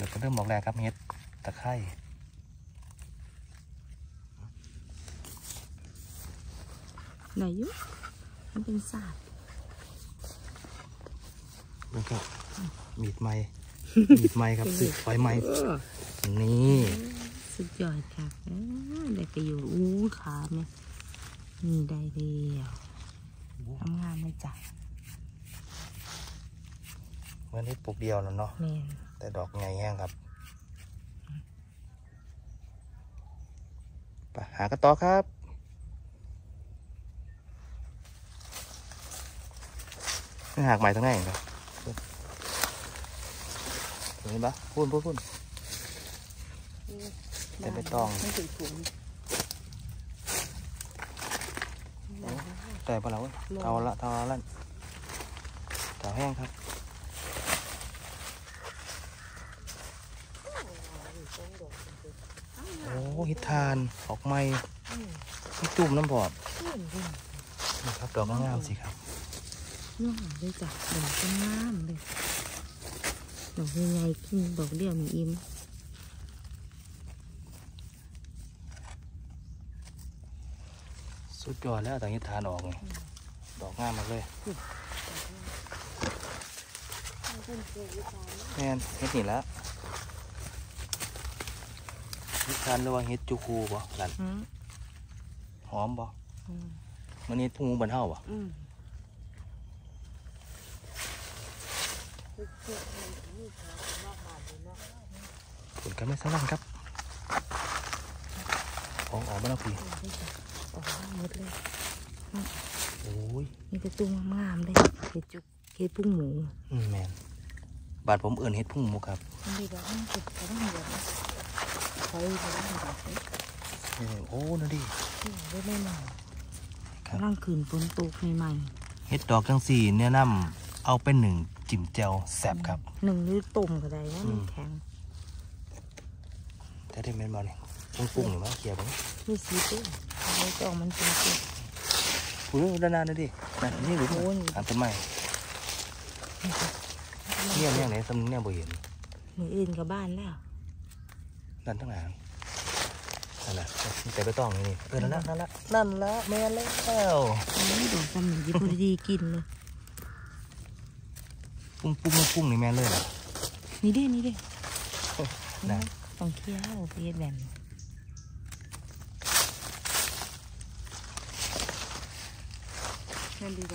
ลือกก็เริ่มบอกแรกครับเฮ็ดตะไคร้ไหนอยุมันเป็นศาสตร์แล้วก็มีดไม้มีดไม้ครับซื้อไฟไม้เออนี่สุดยอดค่ะเออได้ประโยชน์อู้ขาเนี่ยนี่ได้เดียวทำงานเลยจ้ะเหมื่อนเฮ็ดปลูกเดียวแล้วเนาะ แม่นแต่ดอกใหญ่แห้งครับไปหากระต่อครับนี่หากใหม่ทั้งไงครับเห็นปะพูนพูนพูนแต่ไม่ต้องไม่ถึงถุงแต่ปะเราเว้ยเทาละเทาละเทาแห้งครับ โอ้ฮิตทานออกไม้ที่จุ่มน้ำบอดนี่ครับดอกงามๆสิครับงามเลยจ้ะดอกก็งามเลยดอกใหญ่ๆกินดอกเดียวมีอิ่มสุดยอดแล้วแต่ฮิตทานออกนี่ดอกงามมากเลยแม่นเฮ็ดนี่ละฮิต ทานหรือว่าเฮ็ดจูคูบ่หลันอืมหอมบ่อืมมันนี่พุ่งบันเท่าบ่อืมผลกันไม่สลั่นครับของออกมาแล้วพี่ออกมาหมดเลยโอ้ยมีแต่ตุ้งงามๆเลยเห็ดจุกเห็ดปุ้งหมูอืมแมนบาดผมเอื่นเฮ็ดพุ่งหมูครับมันดีแบบมันติดกระด้างแบบนี้คอ ยกระด้างแบบนี้อืมโอ้นั่นดิได้ไม่หน่รับกำลังขืนฝนตกใหม่เฮ็ดดอกจังสี่แนะนำเอาเป็นหนึ่งจิ้มแจ่วแซ่บครับหนึ่งหรือต้มก็ได้นะมันแข็งแต่ได้แม่นบ่เนี่ยปุ้งปรุงหรือว่าเคี่ยวบ่มีสีเต้นไม่ต้องมันเป็นสีอุ้ยด้านหน้านั่ดินั่นนี่หรือโอ้ยอันต้นไม้เนี่ยเนี่ยไหนตำเนี่ยบ่เห็นมืออื่นกับบ้านแล้ว นั่นทั้งหลางนั่นน่ะแต่ไปต้องนี่เออนั่นละนั่นละนั่นละแม่นแล้วมันไม่โดนตำหนิที่พอดีกินเลยปุ้งปุ้งปุ้งนี่แม่นเลยเหรอนี่เด้นี่เด้น่ะต้องเคี้ยวไปเฮ็ดแบบนี้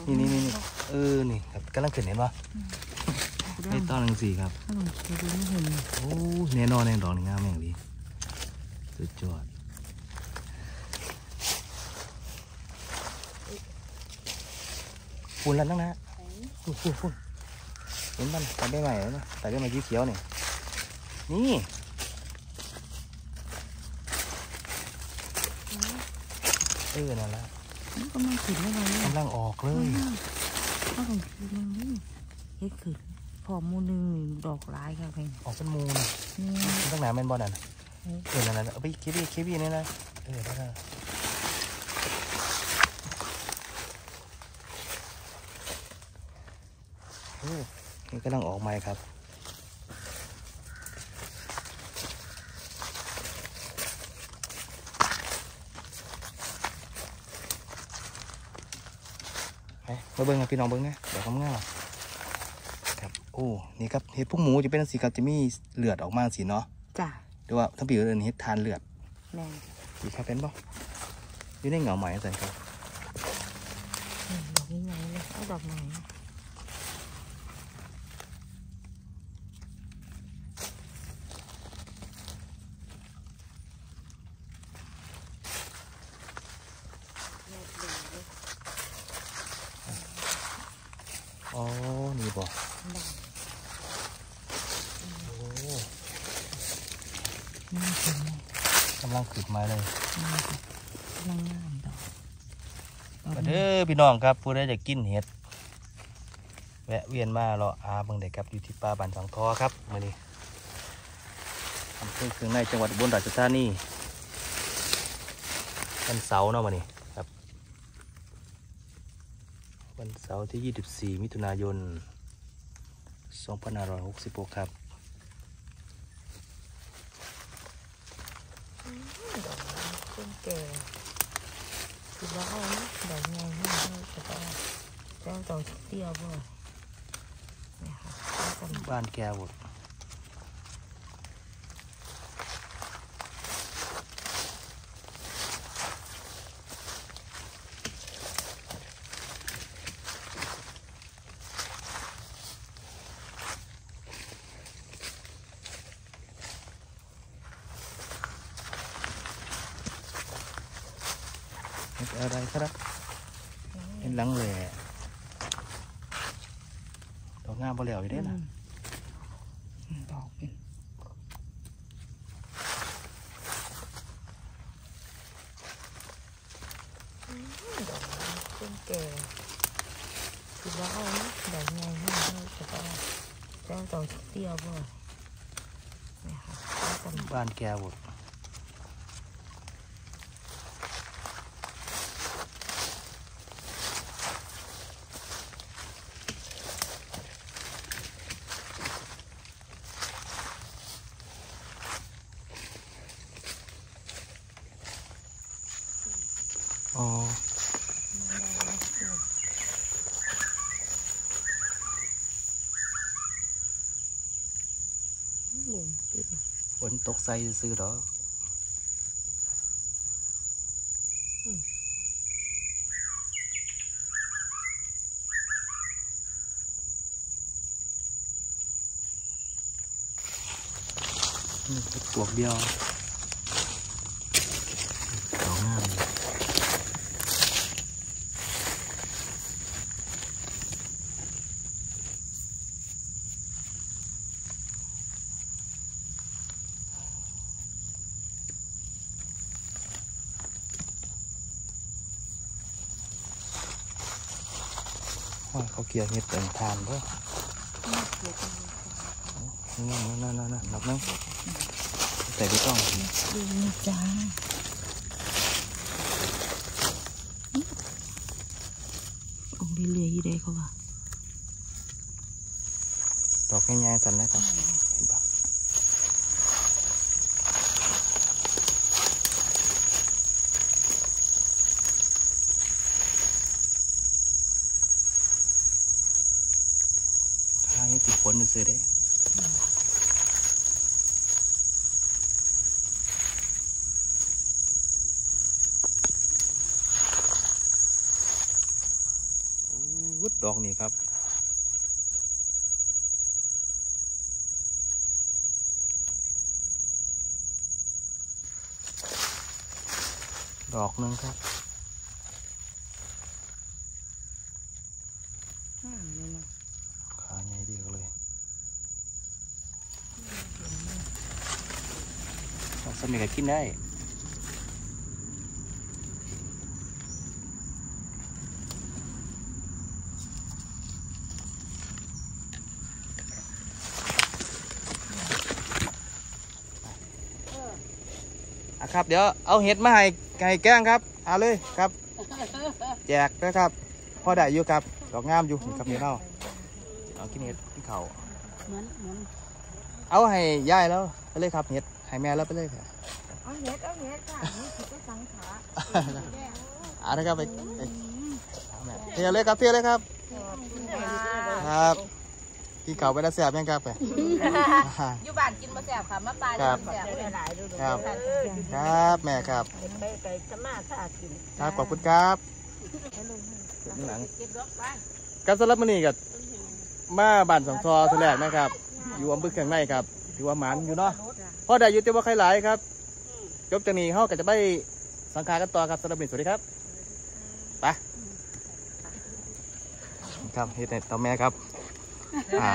นี่นี่นี่นี่เออ นี่ครับกำลังขึ้นเห็นปะ นี่ตอนหนึ่งสี่ครับถ้าลองเคี้ยวดูไม่เห็นเลยโอ้แน่นอนแน่ดอกนี่งามแม่งดีสุดยอดฝุ่นแล้วนั่งนะฝุ่นฝุ่นฝุ่นเห็นมันตัดได้ใหม่แล้วนะตัดได้ใหม่สีเขียวเนี่ยนี่เออนั่นละมันก็ไม่ขึ้นไม่ได้เลยกำลังออกเลยถ้าลองเคี้ยวมันนี่เฮ็ดขึ้น พอหมูหนึงนี่ดอกร้ายค่ะเพื่อนออกเป็นมูนนี่ตั้งนานแม่นบอลนั่นอืมเออนั่นน่ะเอาไปเคบี้เคบี้นี่นะเออได้ละโอ้นี่กำลังออกใหม่ครับไปมาเบิ้งครับพี่น้องเบิ้งนะเดี๋ยวทำง่ายครับ โอ้นี่ครับเห็ดพวกหมูจะเป็นสีครับจะมีเลือดออกมาสีเนาะจ้ะหรือว่าถ้าปีอื่นเห็ดทานเลือดแม่นสีครับเป็นป่ะอยู่ในเหงาไหมอาจารย์ครับนี่ดอกนี้ไงเลยเอาดอกไหนอ๋อนี่ กำลังขึ้นมาเลยนี่ค่ะกำลังงามดอกดอกมานี้เด้อพี่น้องครับผู้ใดจะกินเห็ด แวะเวียนมาเลาะอาเบิ่งได้ครับอยู่ที่ป่าบ้านสังทอครับมื้อนี้อำเภอเครื่องในจังหวัดอุบลราชธานีวันเสาร์เนาะมื้อนี้ครับ วันเสาร์ที่ 24 มิถุนายน 2566 ครับ ต้นแก่คือว่าเอาดอกไงให้ให้แต่ว่าแต่ว่าด อกเตี้ยบ่เนี่ยค่ะแล้วกันบ้านแกหมดเห็ดอะไรครับเห็นหลังแหล่ดอกงามบ่เหลียวอยู่เด้นะอืมดอกเป็นต้นแก่คือว่าเอาดอกไงให้ให้แต่ว่าแต่ว่าดอกเตี้ยบ่เนี่ยค่ะแล้วกันบ้านแกหมด อ๋อหลุมติดฝนตกใส่ซื้อๆดอกนี่เป็นปลวกเดียวดอกงามเลย ว่าเขาเกลียร์เห็ดแต่งทานด้วยนั่นนั่นนั่นนั่นนับนั่งแต่ไม่ต้องดูนี่จ้าออกเรื่อยๆยี่ได้เขาว่าดอกง่ายๆสันนะครับเห็นปะ ทางนี้ติดฝนซื้อๆเด้อู้ดอกนี่ครับ ดอกนึงครับ ห้ามเลยนะ ขาใหญ่ดีเลย สมิกกินได้อะครับ เดี๋ยวเอาเห็ดมาให้ไก่แกล้งครับเอาเลยครับ แจกนะครับพอได้อยู่ครับดอกงามอยู่นี่ครับเห็ดเอาเอากินเห็ดที่เขาเหมือนเหมือนเอาให้ย่ายแล้วไปเลยครับเห็ดให้แม่แล้วไปเลยครับ เอาเห็ดเอาเห็ดค่ะนี่คือก็สังขาเอาละครับไปไปเอาแม่เทียเลยครับเทียเลยครับครับพี่เขาไปแล้วแสบยังครับไปอยู่บ้านกินมาแสบค่ะมาปลาครับแสบหลายๆดูดูครับครับแม่ครับไปไปจะมาค่ะกินครับขอบคุณครับนี่หลังเก็บดอกไปการสำหรับมันนี่กับมาบ้านสองทอทีแรกนะครับ อยู่อำเภอเชียงในครับ ถือว่าหมันอยู่เนาะพอได้อยู่แต่ว่าใครหลายครับ จบจากนี้เขาก็จะไปสังขารกันต่อครับสำหรับนี้สวัสดีครับไปครับเฮ็ดในต่อแม่ครับอ่า